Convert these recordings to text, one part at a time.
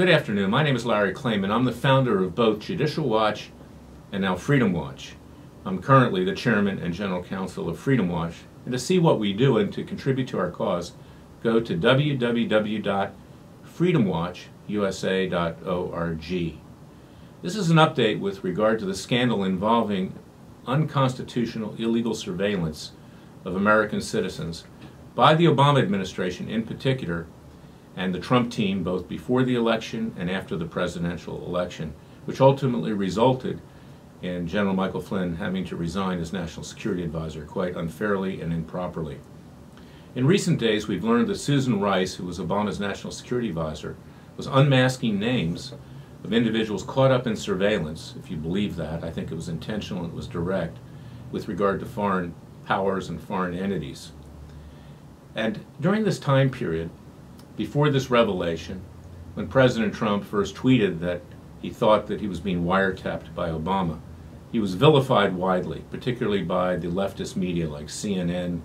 Good afternoon. My name is Larry Klayman. I'm the founder of both Judicial Watch and now Freedom Watch. I'm currently the chairman and general counsel of Freedom Watch. And to see what we do and to contribute to our cause, go to www.freedomwatchusa.org. This is an update with regard to the scandal involving unconstitutional illegal surveillance of American citizens by the Obama administration in particular and the Trump team both before the election and after the presidential election, which ultimately resulted in General Michael Flynn having to resign as National Security Advisor quite unfairly and improperly. In recent days, we've learned that Susan Rice, who was Obama's National Security Advisor, was unmasking names of individuals caught up in surveillance, if you believe that. I think it was intentional and it was direct, with regard to foreign powers and foreign entities. And during this time period, before this revelation, when President Trump first tweeted that he thought that he was being wiretapped by Obama, he was vilified widely, particularly by the leftist media like CNN,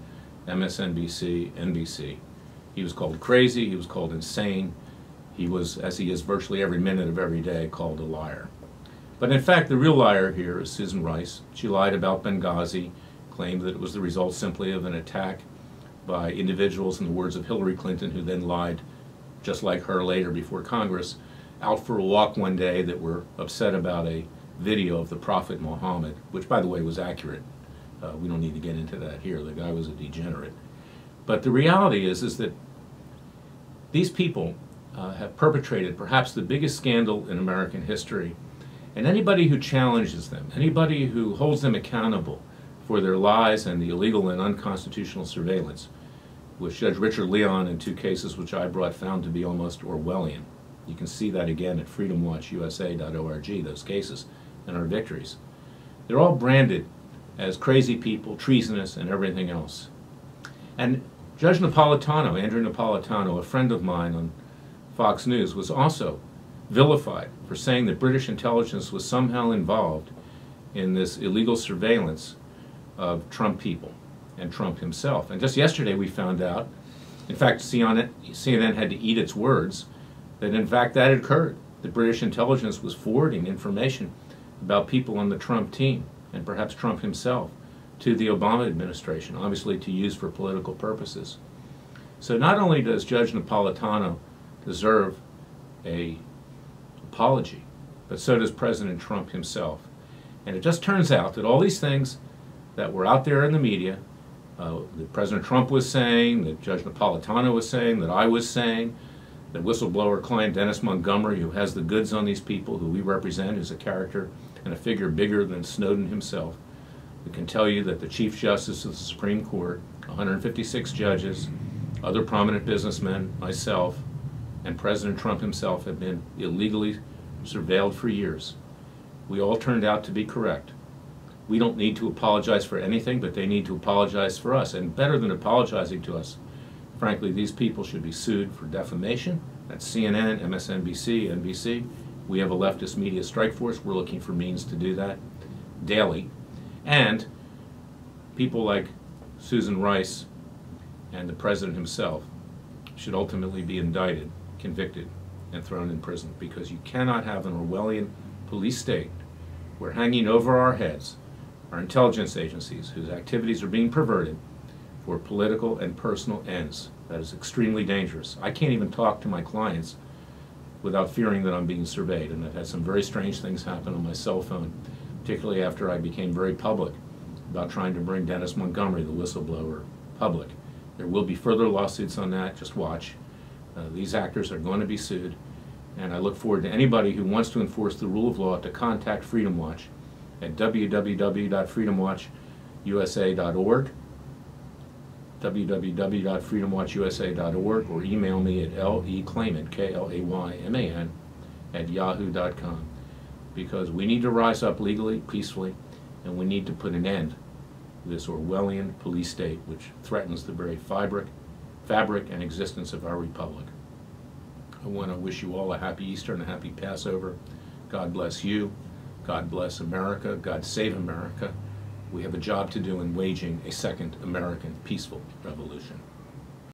MSNBC, NBC. He was called crazy, he was called insane, he was, as he is virtually every minute of every day, called a liar. But in fact, the real liar here is Susan Rice. She lied about Benghazi, claimed that it was the result simply of an attack by individuals, in the words of Hillary Clinton, who then lied, just like her later before Congress, out for a walk one day that were upset about a video of the Prophet Muhammad, which, by the way, was accurate. Uh, we don't need to get into that here. The guy was a degenerate. But the reality is, is that these people uh, have perpetrated perhaps the biggest scandal in American history. And anybody who challenges them, anybody who holds them accountable for their lies and the illegal and unconstitutional surveillance, which Judge Richard Leon in two cases which I brought found to be almost Orwellian. You can see that again at freedomwatchusa.org, those cases and our victories. They're all branded as crazy people, treasonous, and everything else. And Judge Napolitano, Andrew Napolitano, a friend of mine on Fox News, was also vilified for saying that British intelligence was somehow involved in this illegal surveillance of Trump people and Trump himself. And just yesterday we found out, in fact, CNN had to eat its words, that in fact that had occurred. The British intelligence was forwarding information about people on the Trump team and perhaps Trump himself to the Obama administration, obviously to use for political purposes. So not only does Judge Napolitano deserve a apology, but so does President Trump himself. And it just turns out that all these things that were out there in the media, uh, that President Trump was saying, that Judge Napolitano was saying, that I was saying, that whistleblower client Dennis Montgomery, who has the goods on these people, who we represent, is a character and a figure bigger than Snowden himself. We can tell you that the Chief Justice of the Supreme Court, 156 judges, other prominent businessmen, myself, and President Trump himself have been illegally surveilled for years. We all turned out to be correct. We don't need to apologize for anything, but they need to apologize for us. And better than apologizing to us, frankly, these people should be sued for defamation. That's CNN, MSNBC, NBC. We have a leftist media strike force. We're looking for means to do that daily. And people like Susan Rice and the president himself should ultimately be indicted, convicted, and thrown in prison because you cannot have an Orwellian police state where hanging over our heads are intelligence agencies whose activities are being perverted for political and personal ends. That is extremely dangerous. I can't even talk to my clients without fearing that I'm being surveyed. And I've had some very strange things happen on my cell phone, particularly after I became very public about trying to bring Dennis Montgomery, the whistleblower, public. There will be further lawsuits on that, just watch. Uh, these actors are going to be sued, and I look forward to anybody who wants to enforce the rule of law to contact Freedom Watch at www.freedomwatchusa.org www.freedomwatchusa.org or email me at leklayman, K-L-A-Y-M-A-N, at yahoo.com because we need to rise up legally, peacefully, and we need to put an end to this Orwellian police state which threatens the very fabric, fabric and existence of our republic. I want to wish you all a happy Easter and a happy Passover. God bless you. God bless America. God save America we have a job to do in waging a second American peaceful revolution.